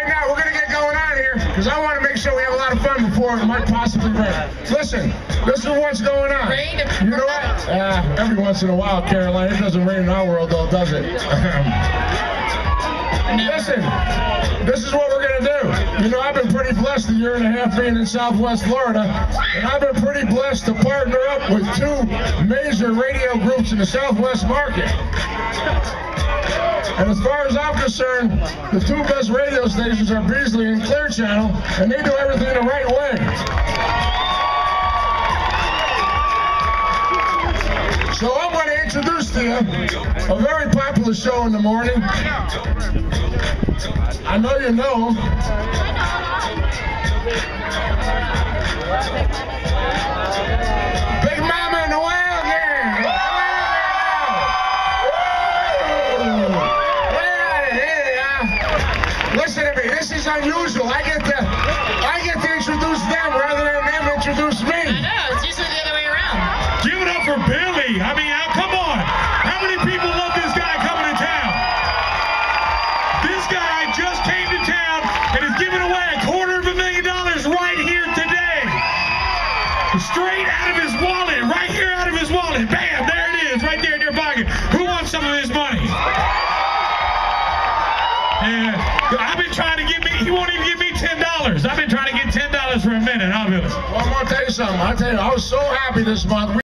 Right now, we're gonna get going on here because I want to make sure we have a lot of fun before it might possibly rain. Listen, this is what's going on. Rain? You know what? Uh, every once in a while, Caroline, it doesn't rain in our world, though, does it? Listen, this is what we're gonna do. You know, I've been pretty blessed a year and a half being in Southwest Florida, and I've been pretty blessed to partner up with two major radio groups in the Southwest market. And as far as I'm concerned, the two best radio stations are Beasley and Clear Channel, and they do everything the right way. So I'm going to introduce to you a very popular show in the morning. I know you know This is unusual. I get to, I get to introduce them rather than them introduce me. I know, it's usually the other way around. Give it up for Billy. I mean, how, come on. How many people love this guy coming to town? This guy just came to town and is giving away a quarter of a million dollars right here today. Straight out of his wallet, right here out of his wallet. Bam, there it is, right there in your pocket. Who wants some of this money? Yeah, I've been trying to get me, he won't even give me $10. I've been trying to get $10 for a minute, I'm gonna tell you something. I tell you, I was so happy this month.